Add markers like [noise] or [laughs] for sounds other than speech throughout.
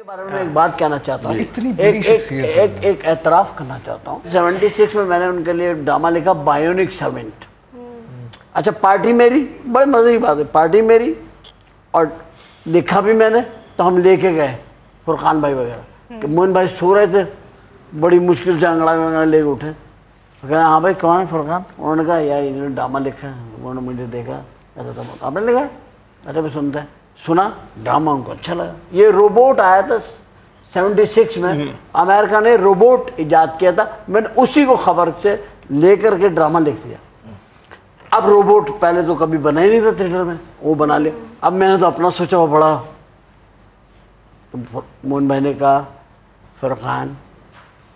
के बारे में एक बात कहना चाहता हूँ। एक एक एक एक एतराफ़ करना चाहता हूँ। 76 में मैंने उनके लिए ड्रामा लिखा बायोनिक सर्वेंट अच्छा पार्टी मेरी बड़े मज़े की बात है। पार्टी मेरी और लिखा भी मैंने तो हम लेके गए फुरकान भाई वगैरह। कि मोहन भाई सो रहे थे बड़ी मुश्किल से अंगड़ा वंगड़ा लेके उठे। तो कहा हाँ भाई कौन है फुरकान? उन्होंने कहा यार इन्होंने ड्रामा लिखा है उन्होंने मुझे देखा ऐसा था आपने लिखा? अच्छा भी सुनते हैं। सुना? ड्रामा उनको अच्छा लगा। ये रोबोट आया था 76 में। अमेरिका ने रोबोट इजाद किया था। मैंने उसी को खबर से लेकर के ड्रामा लिख दिया। अब रोबोट पहले तो कभी बना ही नहीं था थिएटर में। वो बना लिया। अब मैंने तो अपना सोचा हुआ बड़ा तो मोहन भाई ने कहा फरखान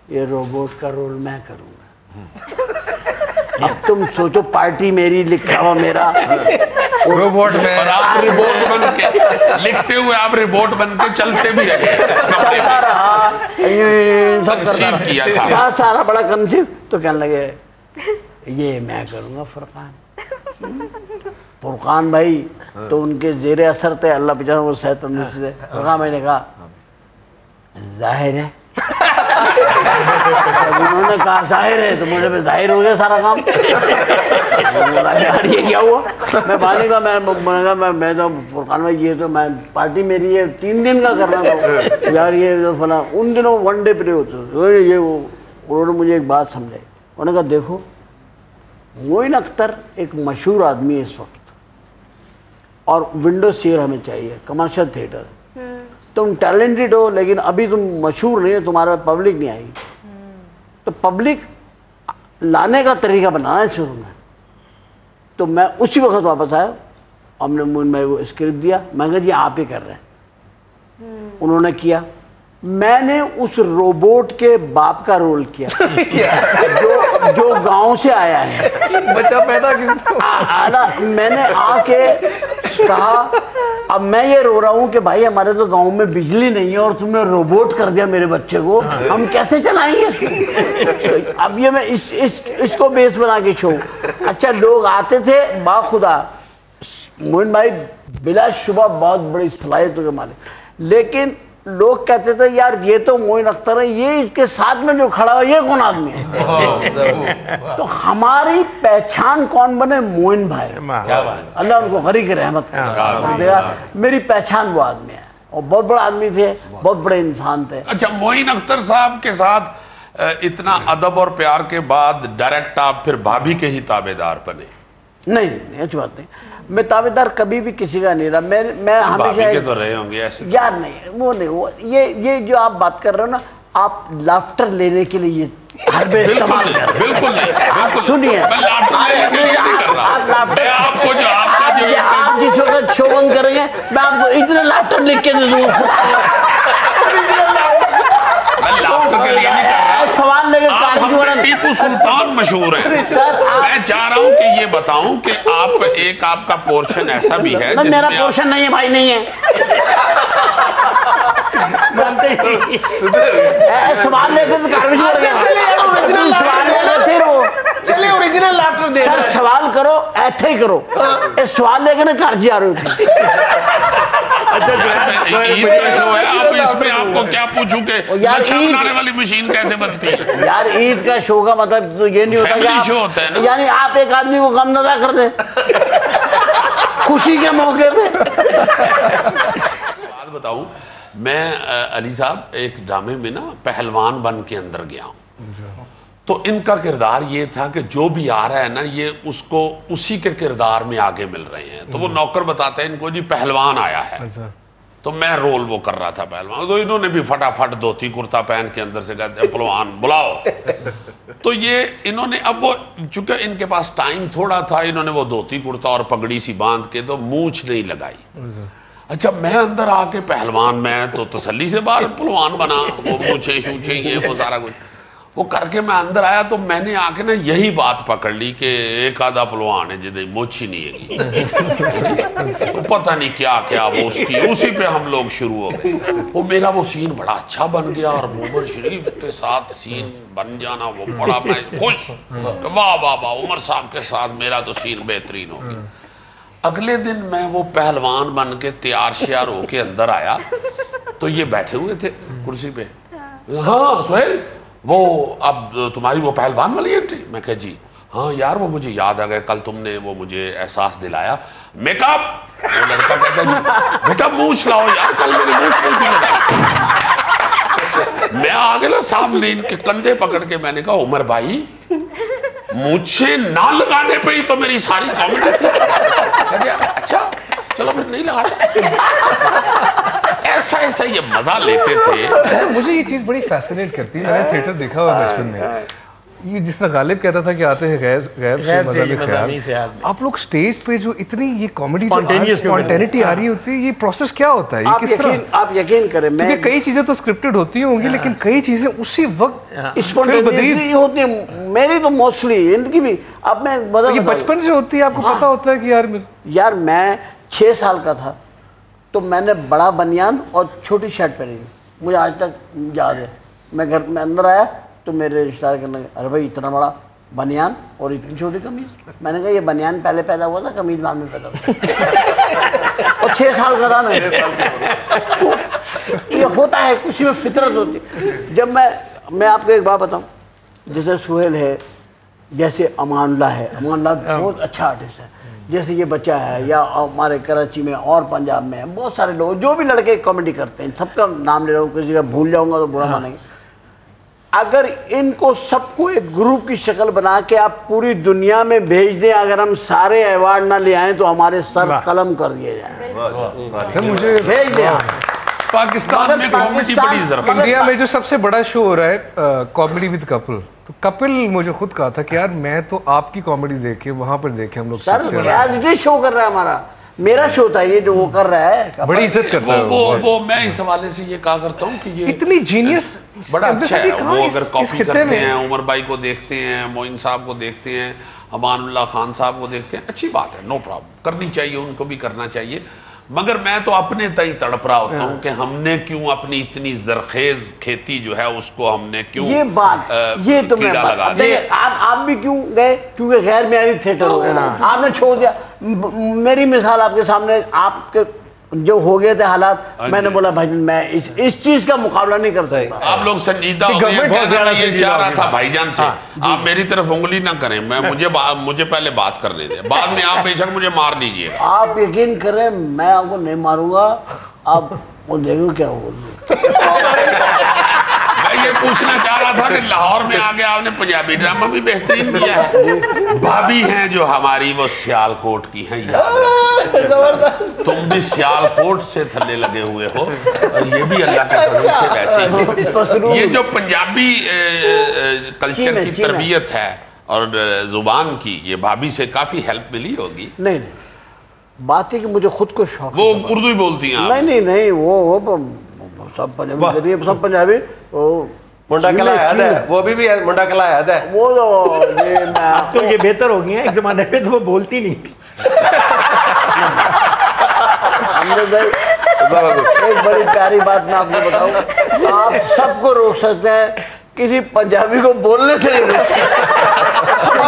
ये रोबोट का रोल मैं करूँगा। अब तुम सोचो पार्टी मेरी लिखा हुआ मेरा। रोबोट में और आप रिबोट बन के लिखते हुए आप रिबोट बन के चलते भी रहे। चलता रहा। करता किया सारा। सारा बड़ा कंसीव तो कहने लगे ये मैं करूँगा फुरकान। फुरकान भाई तो उनके जेर असर थे अल्लाह बेचारा वो सेहत तंदुरुस्ती थे फुरकान भाई ने कहा ज़ाहिर है उन्होंने कहा, ज़ाहिर है तो मुझे ज़ाहिर हो गया सारा काम. यार, ये क्या हुआ? मैं माने का मैं मैं मैं तो फुरकान भाई, ये तो मैं, पार्टी मेरी है, तीन दिन का करना था यार, ये तो फला, उन दिनों वन डे प्ले होते। ये वो, उन्होंने मुझे एक बात समझाई। उन्होंने कहा, देखो, मोइन अख्तर एक मशहूर आदमी है इस वक्त। और विंडो सीयर हमें चाहिए कमर्शियल थिएटर तुम टैलेंटेड हो लेकिन अभी तुम मशहूर नहीं हो तुम्हारा पब्लिक नहीं आई। तो पब्लिक लाने का तरीका बनाना है शुरू में तो मैं उसी वक्त वापस आया हमने भाई को स्क्रिप्ट दिया मैं कहा जी आप ही कर रहे हैं। उन्होंने किया। मैंने उस रोबोट के बाप का रोल किया। [laughs] जो जो गाँव से आया है। बच्चा पैदा क्यों? मैंने आके कहा अब मैं ये रो रहा हूँ कि भाई हमारे तो गाँव में बिजली नहीं है और तुमने रोबोट कर दिया मेरे बच्चे को। हम कैसे चलाएँगे इसको? अब ये मैं इस, इस इसको बेस बना के छो अच्छा लोग आते थे बाखुदा। मोहन भाई बिला शुबा बहुत बड़ी सलाहियतों के मालिक। लेकिन लोग कहते थे यार ये तो मोइन अख्तर है ये इसके साथ में जो खड़ा है ये कौन आदमी है? [laughs] तो हमारी पहचान कौन बने? मोइन भाई। अल्लाह उनको गरी की रहमत मेरी पहचान वो आदमी है। और बहुत बड़ा आदमी थे बहुत बड़े इंसान थे। अच्छा मोइन अख्तर साहब के साथ इतना अदब और प्यार के बाद डायरेक्ट आप फिर भाभी के ही ताबेदार बने? नहीं नहीं अच्छी बात नहीं। मैं ताबेदार कभी भी किसी का नहीं रहा मैं मैं हमेशा तो रहे होंगे ऐसे यार नहीं वो नहीं वो ये ये जो आप बात कर रहे हो ना आप लाफ्टर लेने के लिए ये हर में बिल्कुल इस्तेमाल कर बिल्कुल नहीं बिल्कुल सुनिए। आप आप, आप जिस वक्त शो बंद करेंगे मैं आपको इतने लाफ्टर लिख के दे दूँगा मैं लाफ्टर के लिए नहीं कर रहा। सवाल लेके टीपू सुल्तान मशहूर है। सर, मैं चाह रहा हूँ कि ये बताऊँ कि आप एक आपका पोर्शन ऐसा भी है मेरा पोर्शन नहीं है भाई नहीं है। ही सवाल लेके तो फिर वो चलिए ओरिजिनल लाफ्टर दे सर सवाल करो ऐसे ही करो। ए, सवाल लेके ना कर जी आ रहे हो है। [laughs] आप इसमें आपको क्या पूछूँ कि बनाने वाली मशीन कैसे बनती है? [laughs] यार ईद का शो का मतलब तो ये नहीं होता कि होता है यानी आप एक आदमी को कम नदा कर दे। [laughs] खुशी के मौके पे। बात बताऊँ मैं अली साहब एक ड्रामे में ना पहलवान बन के अंदर गया हूँ। तो इनका किरदार ये था कि जो भी आ रहा है ना ये उसको उसी के किरदार में आगे मिल रहे हैं। तो वो नौकर बताते हैं इनको जी पहलवान आया है। तो मैं रोल वो कर रहा था पहलवान। तो इन्होंने भी फटाफट धोती कुर्ता पहन के अंदर से कहते पहलवान बुलाओ। [laughs] तो ये इन्होंने अब वो चूँकि इनके पास टाइम थोड़ा था इन्होंने वो धोती कुर्ता और पगड़ी सी बाँध के तो मूछ नहीं लगाई। अच्छा। मैं अंदर आके पहलवान मैं तो तसली से बाहर पहलवान बना वो मूछे शूछे ये वो सारा कुछ। वो करके मैं अंदर आया तो मैंने आके ना यही बात पकड़ ली कि एक आधा पलवान है जिदे मोची नहीं है तो पता नहीं क्या क्या वो उसकी, उसी पे हम लोग शुरू हो गए। वो मेरा वो सीन बड़ा अच्छा बन गया और उमर शरीफ के साथ सीन बन जाना वो बड़ा मैं खुश वाह वाह वाह, उमर साहब के साथ मेरा तो सीन बेहतरीन हो गया। अगले दिन मैं वो पहलवान बन के तैयार श्यार होके अंदर आया तो ये बैठे हुए थे कुर्सी पे। हाँ सुहेल वो, अब तुम्हारी वो पहलवान वाली एंट्री मैं कह, जी. हाँ यार, वो मुझे याद आ गया, कल तुमने वो मुझे एहसास दिलाया। मेकअप! बेटा मूछ लाओ यार, कल मेरी मूछ मैं आगे ना सामने इनके कंधे पकड़ के मैंने कहा, उमर भाई मुझे ना लगाने पे ही तो मेरी सारी कॉमेडी थी। अच्छा चलो फिर नहीं लगा ऐसा ऐसा ये मज़ा लेते थे। अच्छा मुझे ये चीज़ बड़ी फैसिनेट करती है। मैंने थिएटर देखा हुआ बचपन में। ये जिस तरह गालिब कहता था कि आते हैं गैर गैर से मज़ा ही भी ख्याल आप लोग स्टेज पे जो इतनी ये कॉमेडी स्पॉन्टेनिटी आ रही होती है ये प्रोसेस क्या होता है? ये किस तरह? आप यकीन करें मैं क्योंकि कई चीज़ें तो स्क्रिप्टेड होती होंगी लेकिन कई चीज़ें उसी वक्त होती है। मेरी तो मोस्टली इनकी भी। अब मैं ये बचपन से होती है आपको पता होता है कि यार यार मैं छः साल का था। तो मैंने बड़ा बनियान और छोटी शर्ट पहनी। थी मुझे आज तक याद है। मैं घर में अंदर आया तो मेरे रिश्तेदार कहने लगे अरे भाई इतना बड़ा बनियान और इतनी छोटी कमीज? मैंने कहा ये बनियान पहले पैदा हुआ था कमीज बाद में पैदा हुआ [laughs] और छः साल का था मैं तो ये होता है किसी में फितरत होती जब मैं मैं आपको एक बात बताऊँ जैसे सुहेल है जैसे अमानुल्ला है। अमानुल्ला बहुत अच्छा आर्टिस्ट है। जैसे ये बच्चा है या हमारे कराची में और पंजाब में बहुत सारे लोग जो भी लड़के कॉमेडी करते हैं सबका नाम ले रहा हूँ किसी का भूल जाऊँगा तो बुरा मानेंगे। अगर इनको सबको एक ग्रुप की शक्ल बना के आप पूरी दुनिया में भेज दें अगर हम सारे अवार्ड ना ले आए तो हमारे सर कलम कर दिए जाए। भेज दें पाकिस्तान में कॉमेडी बड़ी इंडिया में जो सबसे बड़ा शो हो रहा है कॉमेडी विद कपिल। तो कपिल मुझे खुद कहा था कि यार मैं तो आपकी कॉमेडी देखे वहाँ पर देखे हम लोग सर इट इज़ शो कर रहा है हमारा। मेरा शो था ये जो वो कर रहा है बड़ी इज़्ज़त करता है वो वो वो मैं इस हवाले से ये कहा करता हूँ कि ये इतनी जीनियस बड़ा अच्छा है। वो अगर कॉपी करते हैं उमर भाई को देखते हैं मोइन साहब को देखते हैं अमानुल्लाह खान साहब को देखते हैं अच्छी बात है नो प्रॉब्लम करनी चाहिए उनको भी करना चाहिए। मगर मैं तो अपने तय तड़प रहा होता हूँ कि हमने क्यों अपनी इतनी जरखेज खेती जो है उसको हमने क्यों ये बात आ, ये तो मैं बात लगा अब आप आप भी क्यों गए? क्योंकि गैर मेरी थिएटर हो गया आपने छोड़ दिया। मेरी मिसाल आपके सामने आपके जो हो गए थे हालात हाँ मैंने बोला भाई मैं इस इस चीज़ का मुकाबला नहीं कर सकता। आप लोग संजीदा हो गए ये चाह रहा था। भाईजान से। आप मेरी तरफ़ उंगली ना करें मैं मुझे मुझे पहले बात करने दें। बाद में आप बेशक मुझे मार लीजिए। आप यकीन करें मैं आपको नहीं मारूँगा आप वो देखो क्या बोल [laughs] ये पूछना चाह रहा था कि लाहौर में आगे आपने पंजाबी ड्रामा भी बेहतरीन किया है। भाभी हैं जो हमारी वो सियालकोट की हैं याद तुम भी सियालकोट से थल्ले लगे हुए हो और ये भी अल्लाह के फजल से वैसे ही ये जो पंजाबी कल्चर की तरबियत है और ज़ुबान की ये भाभी से काफ़ी हेल्प मिली होगी। नहीं नहीं। बात है कि मुझे खुद को शौक वो उर्दू ही बोलती हैं नहीं नहीं नहीं वो वो सब पंजाबी सब पंजाबी। मुंडा कला है, याद। वो भी भी मुंडा कला याद है। वो तो ये मैं अब [laughs] तो ये बेहतर हो गई है एक जमाने में तो वो बोलती नहीं थी। हमने भाई एक बड़ी प्यारी बात मैं आपको बताऊँ आप सबको रोक सकते हैं किसी पंजाबी को बोलने से नहीं रोक सकते।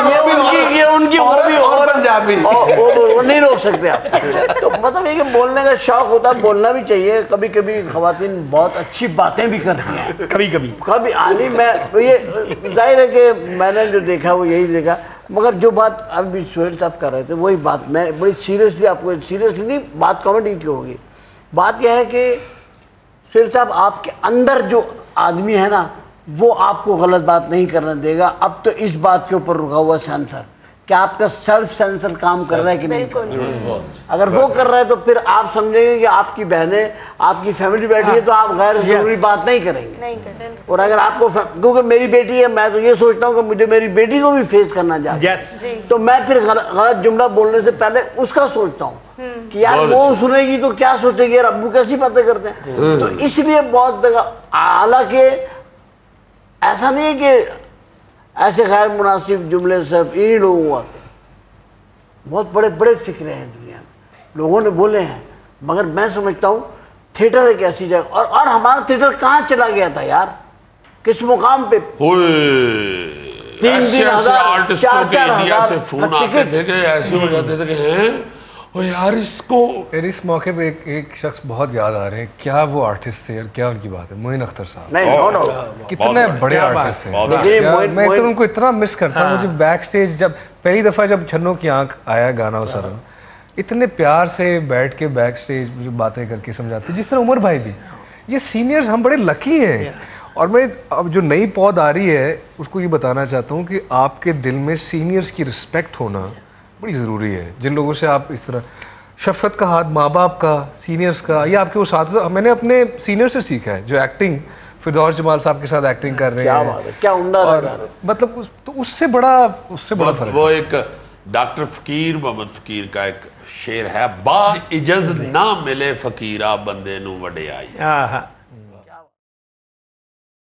ये उनकी ये उनकी और- हॉबी और पंजाबी। वो, नहीं रोक सकते आप। तो मतलब ये कि बोलने का शौक होता है बोलना भी चाहिए। कभी कभी खातन बहुत अच्छी बातें भी करती हैं। कभी कभी कभी आनी मैं तो ये ज़ाहिर है कि मैंने जो देखा वो यही देखा। मगर जो बात अभी सोहेल साहब कर रहे थे वही बात मैं बड़ी सीरियसली आपको सीरियसली नहीं बात कॉमेडी की होगी। बात यह है कि सोहेल साहब आपके अंदर जो आदमी है ना वो आपको गलत बात नहीं करने देगा। अब तो इस बात के ऊपर रुका हुआ सेंसर। क्या आपका सेल्फ सेंसर काम कर रहा है कि नहीं? कर रहा है? अगर वो कर रहा है तो फिर आप समझेंगे कि आपकी बहनें आपकी फैमिली बैठी है तो आप गैर ज़रूरी बात नहीं करेंगे। नहीं करते और अगर आपको क्योंकि मेरी बेटी है मैं तो ये सोचता हूँ कि मुझे मेरी बेटी को भी फेस करना चाहिए यस तो मैं फिर गलत गलत जुमला बोलने से पहले उसका सोचता हूँ कि यार वो सुनेगी तो क्या सोचेगी? यार अब्बू कैसी बातें करते हैं? तो इसलिए बहुत जगह हालाँकि ऐसा नहीं है कि ऐसे गैर मुनासिब जुमले सब इन्हीं लोगों को आते बहुत बड़े बड़े फिक्रे हैं दुनिया में। लोगों ने बोले हैं मगर मैं समझता हूँ थिएटर एक ऐसी जगह और और हमारा थिएटर कहाँ चला गया था यार? किस मुकाम पे? तीन ऐसे हज़ार, चार के चार हज़ार से फ़ोन आते टिकट। कि ऐसे हो जाते थे कि ओ यार इसको यार इस मौके पे एक एक शख्स बहुत याद आ रहे हैं। क्या वो आर्टिस्ट थे और क्या उनकी बात है? मोइन अख्तर साहब। नहीं नो नो कितने बड़े आर्टिस्ट यार, मोइन मैं तो उनको इतना मिस करता हूँ मुझे बैक स्टेज जब पहली दफ़ा जब छन्नों की आँख आया गाना उस सर इतने प्यार से बैठ के बैक स्टेज मुझे बातें करके समझाते। जिस तरह उमर भाई भी ये सीनियर्स हम बड़े लकी हैं। और मैं अब जो नई पौध आ रही है उसको ये बताना चाहता हूँ कि आपके दिल में सीनियर्स की रिस्पेक्ट होना बड़ी ज़रूरी है। जिन लोगों से आप इस तरह शफकत का हाथ माँ बाप का सीनियर्स का या आपके वो साथ मैंने अपने सीनियर से सीखा है जो एक्टिंग फिरदौस जमाल साहब के साथ एक्टिंग कर रहे क्या हैं। बात है क्या उमदा और मतलब उस, तो उससे बड़ा उससे बड़ा वो, फ़र्क वो एक डॉक्टर फकीर मोहम्मद फकीर का एक शेर है बा इजज ना मिले फकीरा बंदे नु वडे आई हाँ हाँ